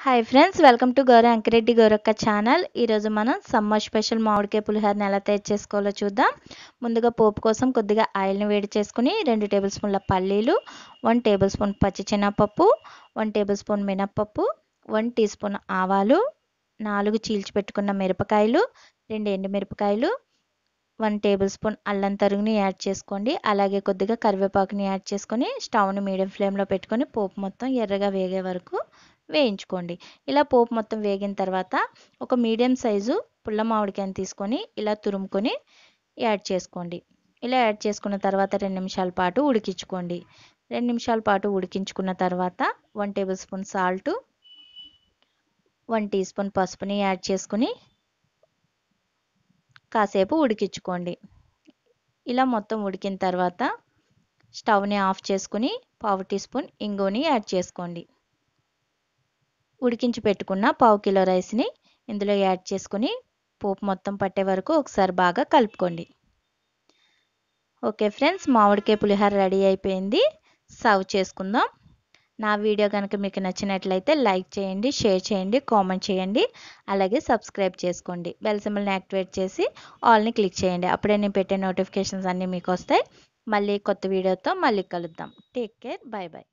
Hi friends welcome to గౌరవ Ankireddy గౌరక్క channel ఈరోజు మనం సమ్మర్ స్పెషల్ మామిడికాయ పులిహోరని ఎలా తయారు చేసుకోవాలో చూద్దాం. ముందుగా పోపు కోసం కొద్దిగా ఆయిల్ని వేడి చేసుకుని రెండు టేబుల్ స్పూన్ల పల్లీలు వన్ టేబుల్ స్పూన్ పచ్చి వన్ టేబుల్ స్పూన్ మినప్పప్పు వన్ టీ స్పూన్ ఆవాలు నాలుగు చీల్చి పెట్టుకున్న మిరపకాయలు రెండు ఎండుమిరపకాయలు వన్ టేబుల్ స్పూన్ అల్లం తరుగుని యాడ్ చేసుకోండి. అలాగే కొద్దిగా కరివేపాకుని యాడ్ చేసుకొని స్టవ్ని మీడియం ఫ్లేమ్లో పెట్టుకొని పోపు మొత్తం ఎర్రగా వేగే వరకు వేయించుకోండి. ఇలా పోపు మొత్తం వేగిన తర్వాత ఒక మీడియం సైజు పుల్ల మామిడికాయని తీసుకొని ఇలా తురుముకొని యాడ్ చేసుకోండి. ఇలా యాడ్ చేసుకున్న తర్వాత రెండు నిమిషాల పాటు ఉడికించుకోండి. రెండు నిమిషాల పాటు ఉడికించుకున్న తర్వాత one tablespoon salt one teaspoon పసుపుని యాడ్ చేసుకుని కాసేపు ఉడికించుకోండి. ఇలా మొత్తం ఉడికిన తర్వాత స్టవ్ని ఆఫ్ చేసుకుని పావు టీ స్పూన్ ఇంగుని యాడ్ చేసుకోండి. ఉడికించి పెట్టుకున్న పావు కిలో రైస్ని ఇందులో యాడ్ చేసుకుని పోపు మొత్తం పట్టే వరకు ఒకసారి బాగా కలుపుకోండి. ఓకే ఫ్రెండ్స్ మామిడికాయ పులిహోర రెడీ అయిపోయింది. సర్వ్ చేసుకుందాం. నా వీడియో కనుక మీకు నచ్చినట్లయితే లైక్ చేయండి షేర్ చేయండి కామెంట్ చేయండి అలాగే సబ్స్క్రైబ్ చేసుకోండి. బెల్ సింబల్ని యాక్టివేట్ చేసి ఆల్ని క్లిక్ చేయండి. అప్పుడే నేను పెట్టే నోటిఫికేషన్స్ అన్నీ మీకు వస్తాయి. మళ్ళీ కొత్త వీడియోతో మళ్ళీ కలుద్దాం. Take care. Bye bye